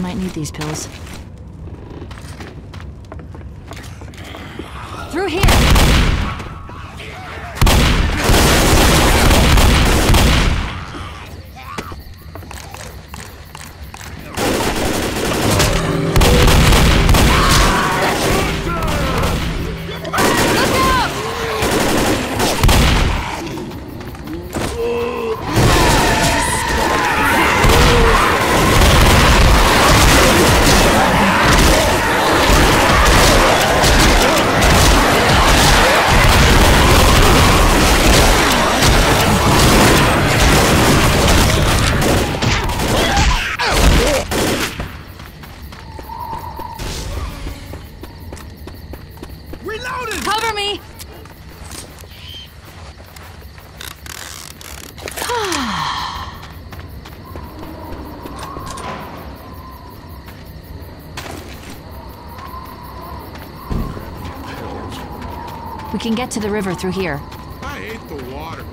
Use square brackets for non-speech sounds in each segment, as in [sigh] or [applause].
Might need these pills. Through here! We can get to the river through here. I hate the water.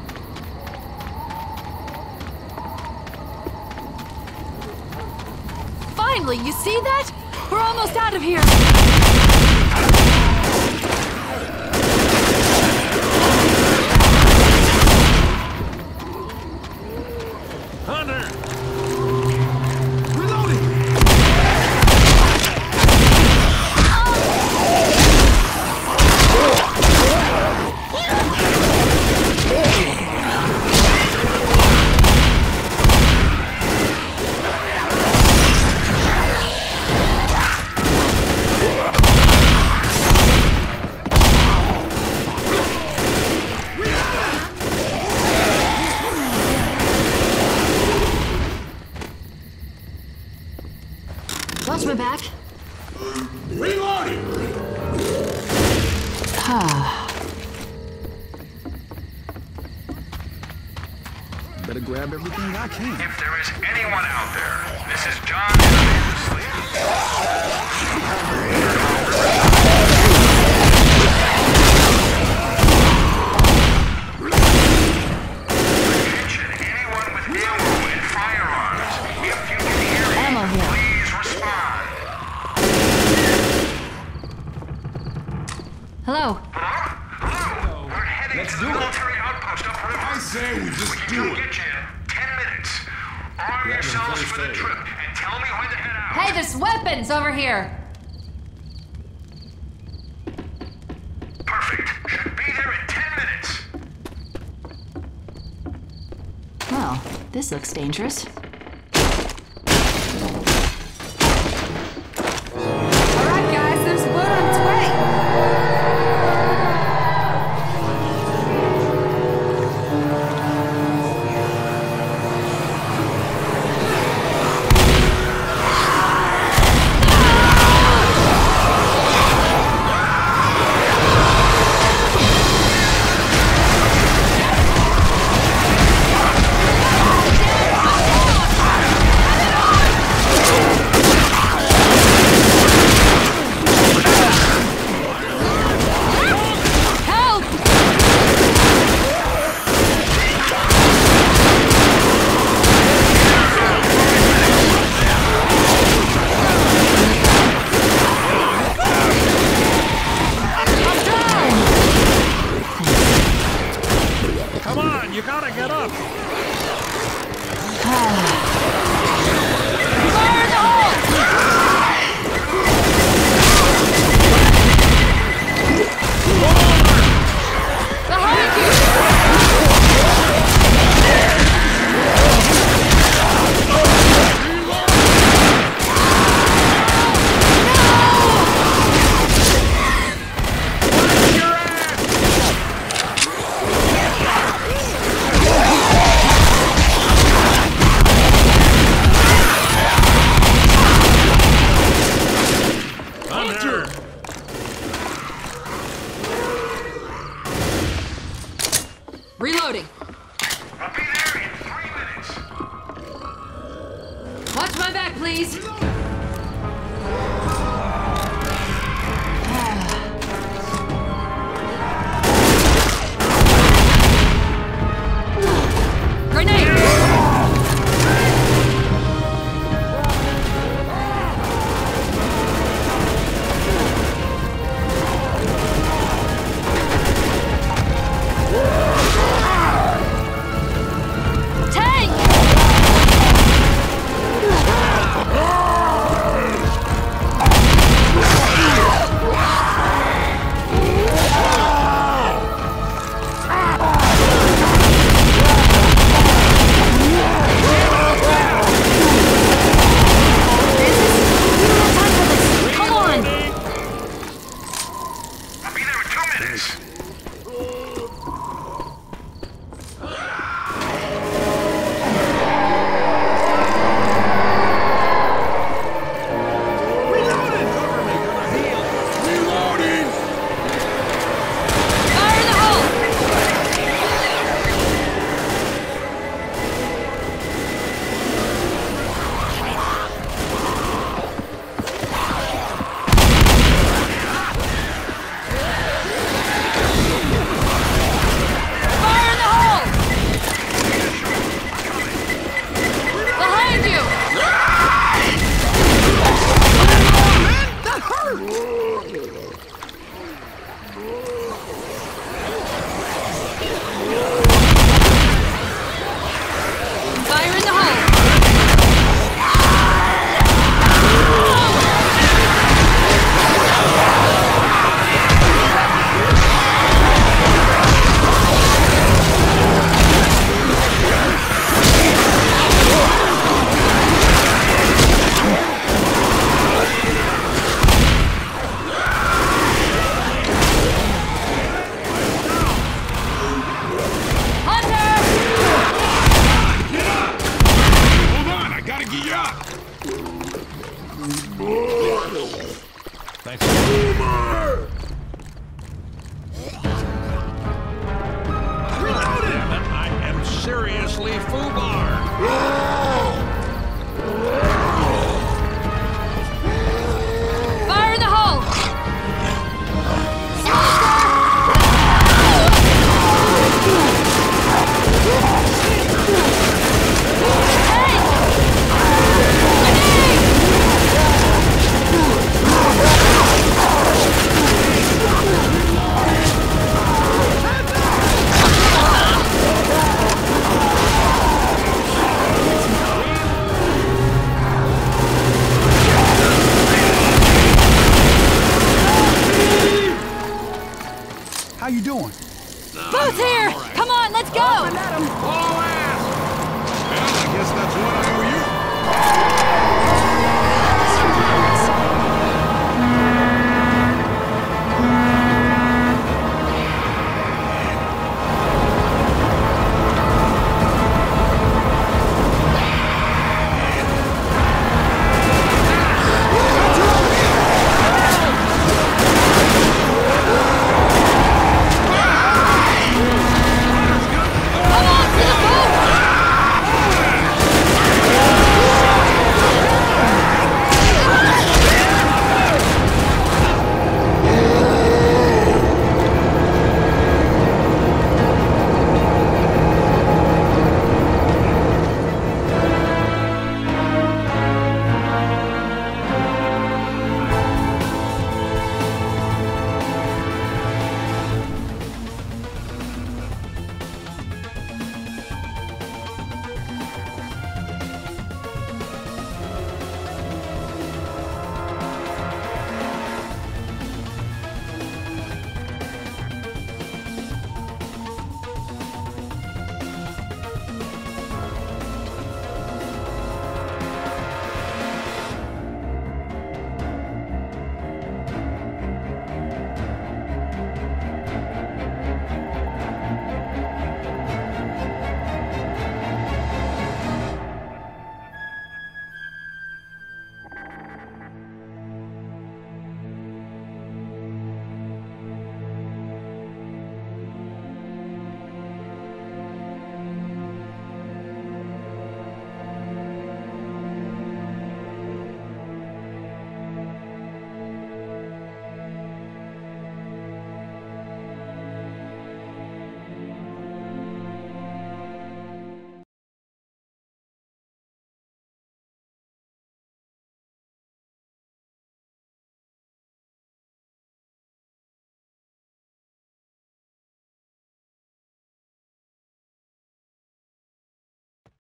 Finally, you see that? We're almost out of here. Watch my back. Reloading! [sighs] Better grab everything I can. If there is anyone out there, this is John [laughs] Arm yourselves for the trip and tell me when to head out. Hey, there's weapons over here. Perfect. Should be there in 10 minutes. Well, this looks dangerous.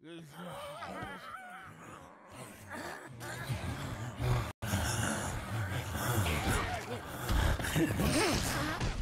Okay. [laughs]